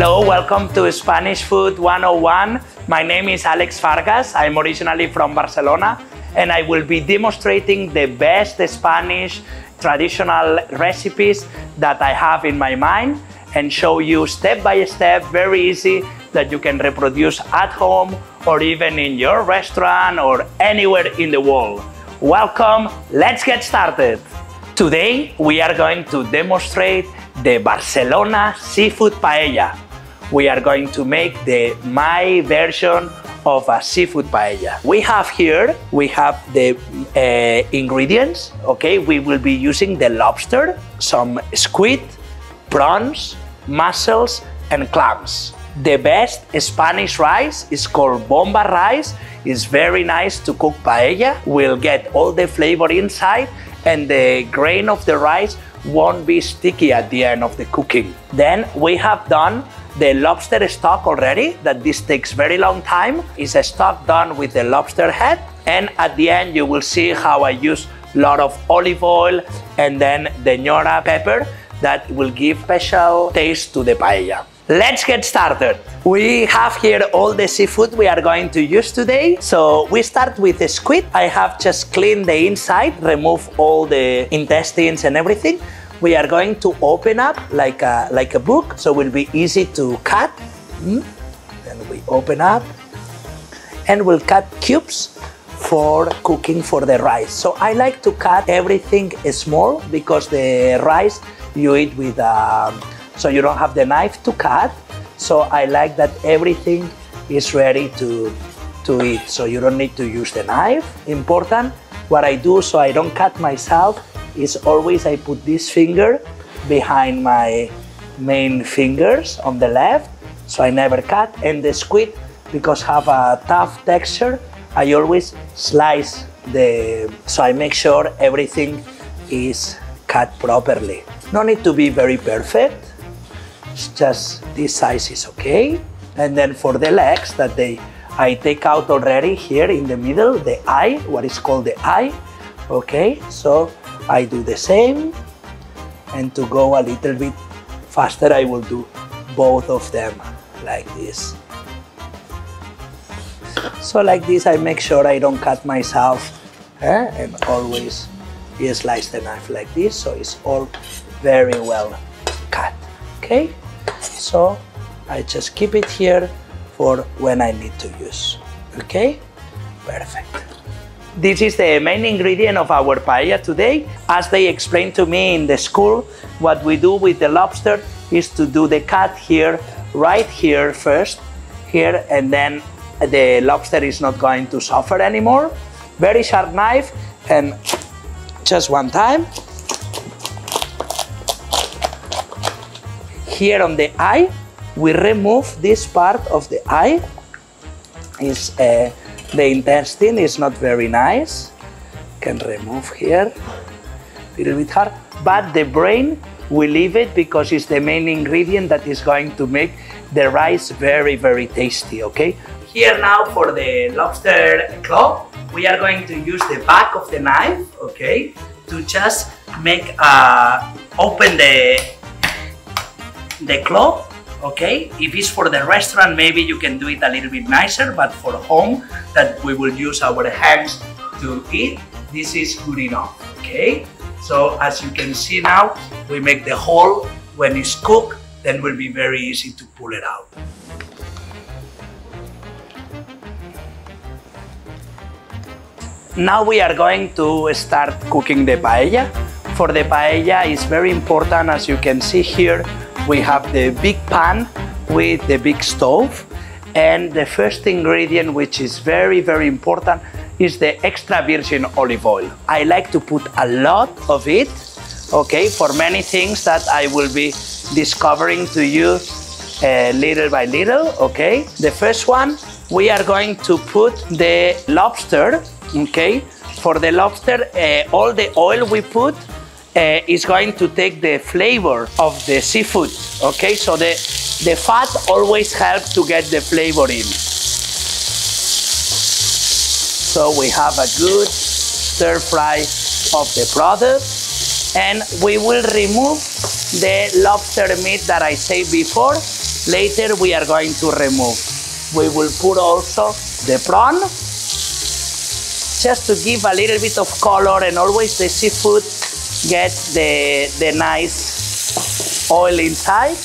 Hello, welcome to Spanish Food 101. My name is Alex Fargas. I'm originally from Barcelona and I will be demonstrating the best Spanish traditional recipes that I have in my mind and show you step by step, very easy, that you can reproduce at home or even in your restaurant or anywhere in the world. Welcome, let's get started. Today we are going to demonstrate the Barcelona seafood paella. We are going to make the my version of a seafood paella. We have here, we have the uh, ingredients, okay? We will be using the lobster, some squid, prawns, mussels, and clams. The best Spanish rice is called bomba rice. It's very nice to cook paella. We'll get all the flavor inside and the grain of the rice won't be sticky at the end of the cooking. Then we have done the lobster stock already, that this takes very long time. is a stock done with the lobster head. And at the end, you will see how I use a lot of olive oil and then the Ñora pepper that will give special taste to the paella. Let's get started. We have here all the seafood we are going to use today. So we start with the squid. I have just cleaned the inside, remove all the intestines and everything. We are going to open up like a, like a book, so it will be easy to cut. Mm. Then we open up and we'll cut cubes for cooking for the rice. So I like to cut everything small because the rice you eat with, um, so you don't have the knife to cut. So I like that everything is ready to, to eat. So you don't need to use the knife. Important, what I do so I don't cut myself is always I put this finger behind my main fingers on the left. So I never cut. And the squid, because have a tough texture, I always slice the, so I make sure everything is cut properly. No need to be very perfect. It's just this size is okay. And then for the legs that they, I take out already here in the middle, the eye, what is called the eye. Okay, so I do the same. And to go a little bit faster, I will do both of them like this. So like this, I make sure I don't cut myself eh? and always slice the knife like this so it's all very well cut. Okay, so I just keep it here for when I need to use. Okay, perfect. This is the main ingredient of our paella today. As they explained to me in the school, what we do with the lobster is to do the cut here, right here first, here, and then the lobster is not going to suffer anymore. Very sharp knife and just one time. Here on the eye, we remove this part of the eye. Is uh, the intestine is not very nice. Can remove here. A little bit hard, but the brain we leave it because it's the main ingredient that is going to make the rice very very tasty. Okay. Here now for the lobster claw, we are going to use the back of the knife, okay, to just make uh, open the the claw, okay. If it's for the restaurant, maybe you can do it a little bit nicer, but for home, that we will use our hands to eat, this is good enough, okay. So as you can see now, we make the hole when it's cooked, then will be very easy to pull it out. Now we are going to start cooking the paella. For the paella, it's very important, as you can see here, we have the big pan with the big stove. And the first ingredient, which is very, very important, is the extra virgin olive oil. I like to put a lot of it, okay, for many things that I will be discovering to you uh, little by little, okay. The first one, we are going to put the lobster okay for the lobster uh, all the oil we put uh, is going to take the flavor of the seafood okay? So the the fat always helps to get the flavor in. So we have a good stir fry of the product and we will remove the lobster meat that I said before. Later we are going to remove. We will put also the prawn. Just to give a little bit of color and always the seafood gets the, the nice oil inside.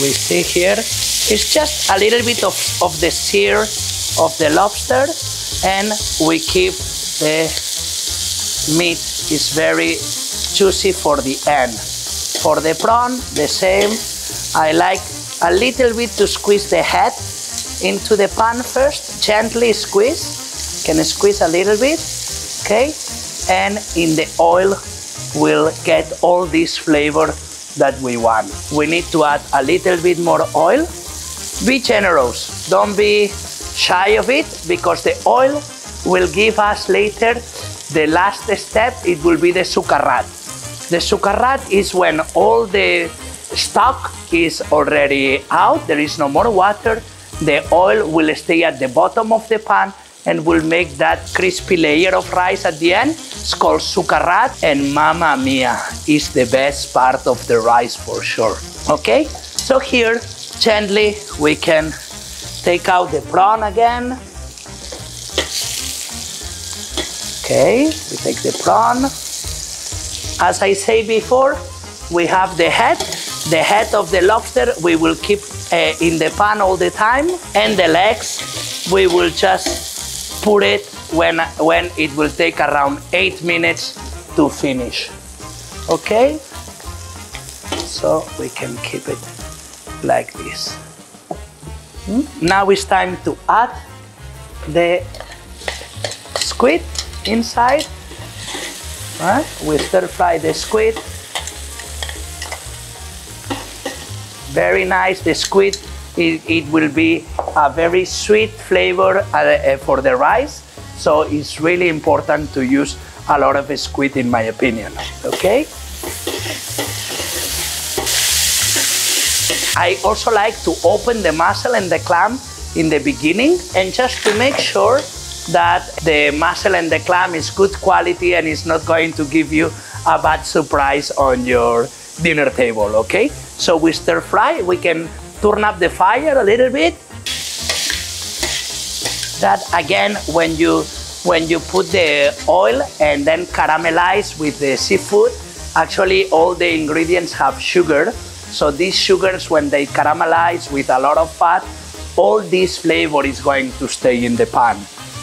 We see here, it's just a little bit of, of the sear of the lobster and we keep the meat is very juicy for the end. For the prawn, the same. I like a little bit to squeeze the head into the pan first, gently squeeze can squeeze a little bit, okay? And in the oil, we'll get all this flavor that we want. We need to add a little bit more oil. Be generous, don't be shy of it because the oil will give us later the last step, it will be the socarrat. The socarrat is when all the stock is already out, there is no more water, the oil will stay at the bottom of the pan and we'll make that crispy layer of rice at the end. It's called socarrat and mamma mia is the best part of the rice for sure. Okay, so here gently we can take out the prawn again. Okay, we take the prawn. As I say before, we have the head. The head of the lobster we will keep uh, in the pan all the time and the legs we will just put it when, when it will take around eight minutes to finish. Okay? So we can keep it like this. Hmm? Now it's time to add the squid inside. Right? We stir fry the squid. Very nice. The squid it, it will be a very sweet flavor uh, uh, for the rice. So it's really important to use a lot of squid in my opinion, okay? I also like to open the mussel and the clam in the beginning and just to make sure that the mussel and the clam is good quality and is not going to give you a bad surprise on your dinner table, okay? So we stir fry, we can turn up the fire a little bit. That again, when you when you put the oil and then caramelize with the seafood, actually all the ingredients have sugar. So these sugars, when they caramelize with a lot of fat, all this flavor is going to stay in the pan.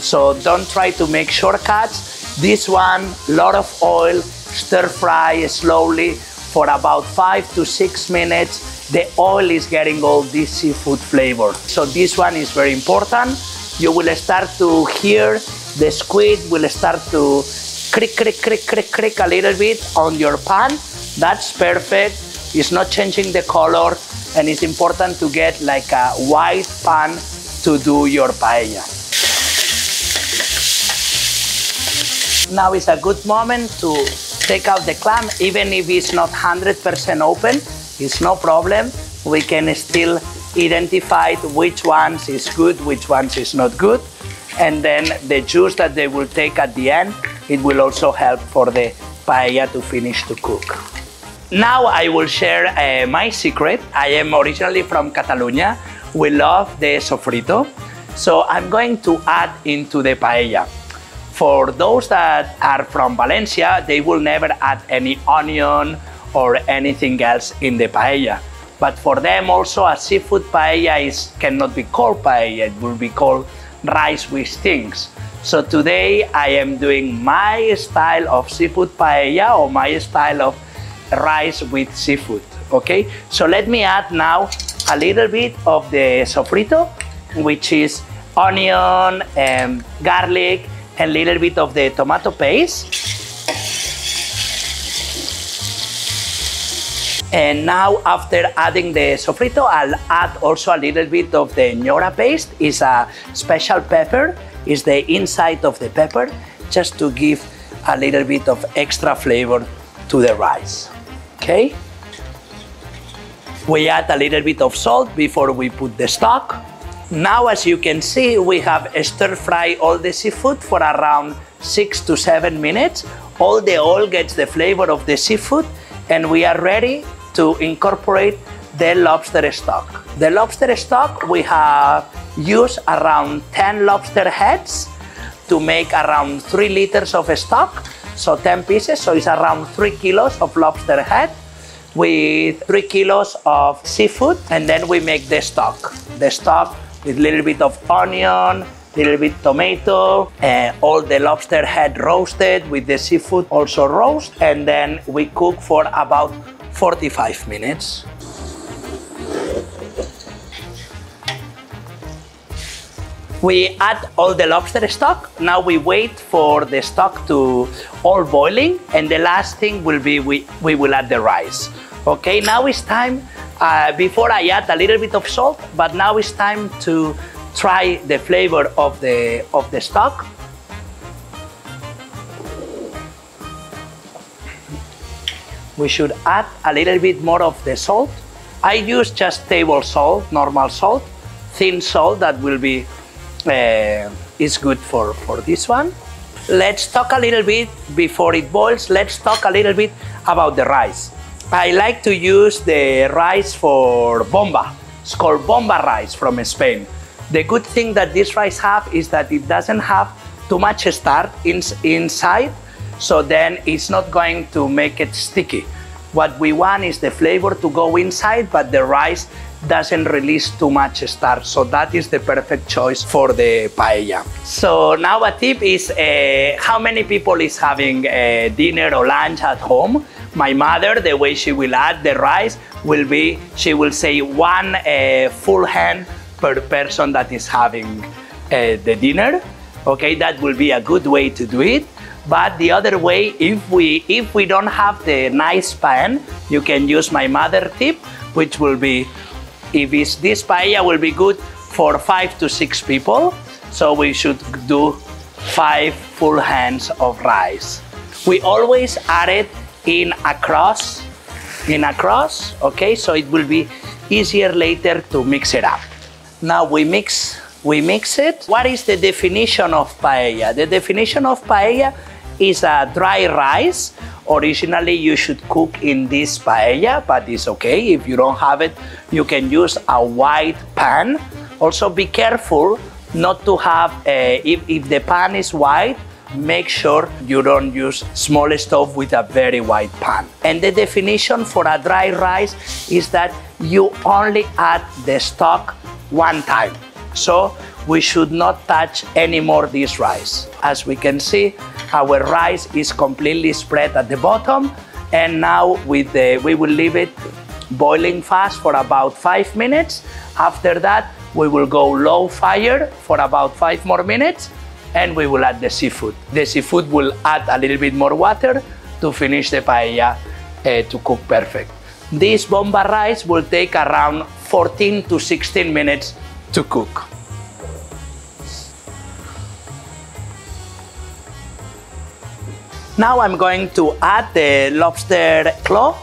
So don't try to make shortcuts. This one, lot of oil, stir fry slowly for about five to six minutes the oil is getting all this seafood flavor. So this one is very important. You will start to hear the squid will start to crick, crick, crick, crick, crick a little bit on your pan. That's perfect. It's not changing the color and it's important to get like a white pan to do your paella. Now is a good moment to take out the clam, even if it's not 100% open, it's no problem. We can still identify which ones is good, which ones is not good. And then the juice that they will take at the end, it will also help for the paella to finish to cook. Now I will share uh, my secret. I am originally from Catalonia. We love the sofrito. So I'm going to add into the paella. For those that are from Valencia, they will never add any onion or anything else in the paella. But for them also a seafood paella is, cannot be called paella, it will be called rice with things. So today I am doing my style of seafood paella or my style of rice with seafood, okay? So let me add now a little bit of the sofrito, which is onion and garlic and a little bit of the tomato paste. And now after adding the sofrito, I'll add also a little bit of the ñora paste. It's a special pepper, it's the inside of the pepper, just to give a little bit of extra flavor to the rice, okay? We add a little bit of salt before we put the stock. Now, as you can see, we have stir fry all the seafood for around six to seven minutes. All the oil gets the flavor of the seafood and we are ready to incorporate the lobster stock. The lobster stock, we have used around 10 lobster heads to make around 3 liters of stock. So 10 pieces, so it's around 3 kilos of lobster head with 3 kilos of seafood and then we make the stock. The stock with little bit of onion, little bit tomato, uh, all the lobster head roasted with the seafood also roast and then we cook for about 45 minutes. We add all the lobster stock. Now we wait for the stock to all boiling and the last thing will be we, we will add the rice. Okay, now it's time, uh, before I add a little bit of salt, but now it's time to try the flavor of the, of the stock. We should add a little bit more of the salt. I use just table salt, normal salt, thin salt that will be uh, is good for, for this one. Let's talk a little bit before it boils. Let's talk a little bit about the rice. I like to use the rice for bomba. It's called bomba rice from Spain. The good thing that this rice have is that it doesn't have too much starch in, inside, so then it's not going to make it sticky. What we want is the flavor to go inside, but the rice doesn't release too much starch. So that is the perfect choice for the paella. So now a tip is uh, how many people is having uh, dinner or lunch at home. My mother, the way she will add the rice will be, she will say one uh, full hand per person that is having uh, the dinner. Okay, that will be a good way to do it. But the other way, if we if we don't have the nice pan, you can use my mother tip, which will be if it's, this paella will be good for five to six people. So we should do five full hands of rice. We always add it in a cross, in a cross, okay? So it will be easier later to mix it up. Now we mix, we mix it. What is the definition of paella? The definition of paella is a dry rice. Originally, you should cook in this paella, but it's okay. If you don't have it, you can use a white pan. Also, be careful not to have, a, if, if the pan is white, make sure you don't use small stove with a very wide pan. And the definition for a dry rice is that you only add the stock one time. So we should not touch anymore this rice. As we can see, our rice is completely spread at the bottom and now with the, we will leave it boiling fast for about five minutes. After that, we will go low fire for about five more minutes and we will add the seafood. The seafood will add a little bit more water to finish the paella uh, to cook perfect. This bomba rice will take around 14 to 16 minutes to cook. Now I'm going to add the lobster claw.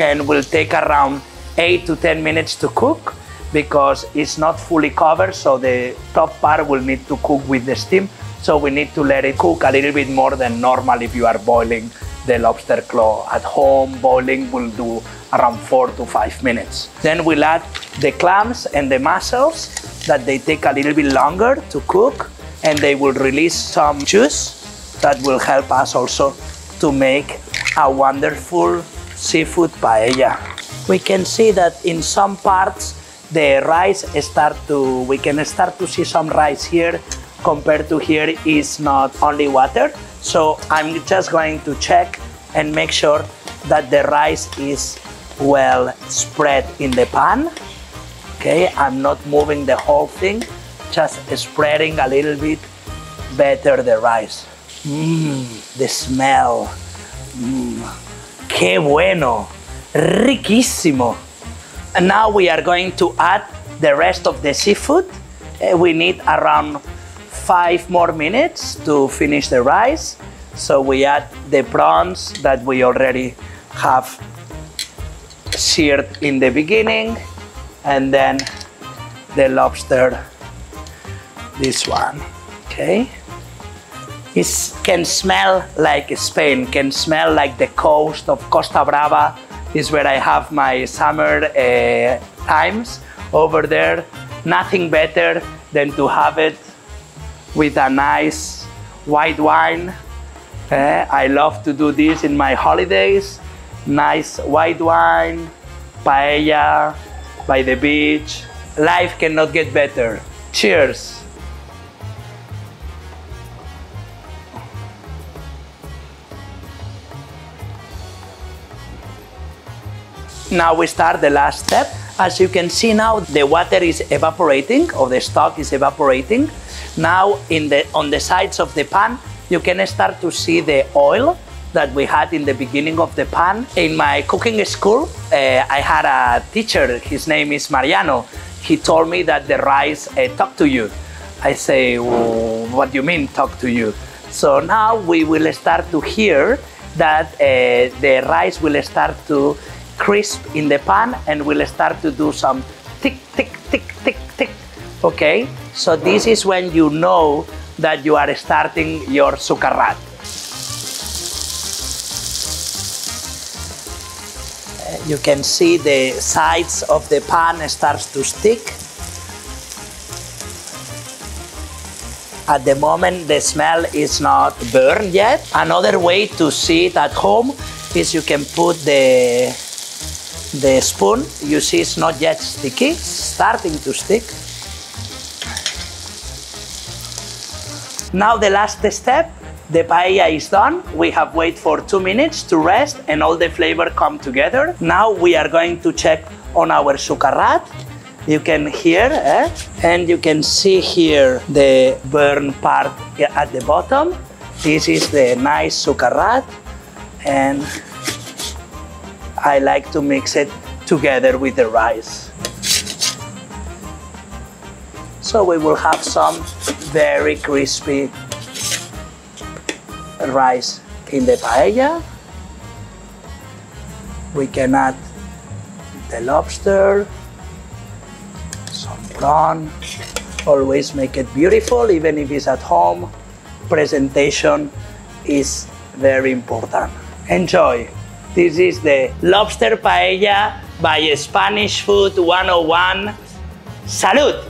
And will take around 8 to 10 minutes to cook because it's not fully covered so the top part will need to cook with the steam. So we need to let it cook a little bit more than normal if you are boiling the lobster claw at home. Boiling will do around four to five minutes. Then we'll add the clams and the mussels that they take a little bit longer to cook and they will release some juice that will help us also to make a wonderful seafood paella. We can see that in some parts the rice start to we can start to see some rice here compared to here is not only water. So i'm just going to check and make sure that the rice is well spread in the pan. Okay i'm not moving the whole thing just spreading a little bit better the rice mmm the smell mmm qué bueno riquísimo and now we are going to add the rest of the seafood. Uh, we need around five more minutes to finish the rice. So we add the prawns that we already have seared in the beginning and then the lobster, this one, okay? It can smell like Spain, can smell like the coast of Costa Brava is where I have my summer uh, times over there. Nothing better than to have it with a nice white wine. Uh, I love to do this in my holidays. Nice white wine, paella by the beach. Life cannot get better. Cheers. Now we start the last step. As you can see now, the water is evaporating or the stock is evaporating. Now in the, on the sides of the pan, you can start to see the oil that we had in the beginning of the pan. In my cooking school, uh, I had a teacher, his name is Mariano. He told me that the rice uh, talk to you. I say, what do you mean talk to you? So now we will start to hear that uh, the rice will start to crisp in the pan and we'll start to do some tick, tick, tick, tick, tick. Okay? So this is when you know that you are starting your socarrat. Uh, you can see the sides of the pan starts to stick. At the moment, the smell is not burned yet. Another way to see it at home is you can put the the spoon, you see it's not yet sticky, starting to stick. Now the last step, the paella is done. We have wait for two minutes to rest and all the flavor come together. Now we are going to check on our socarrat. You can hear eh? and you can see here the burn part at the bottom. This is the nice socarrat and I like to mix it together with the rice. So we will have some very crispy rice in the paella. We can add the lobster, some prawn. Always make it beautiful, even if it's at home. Presentation is very important. Enjoy. This is the lobster paella by Spanish Food 101. Salud!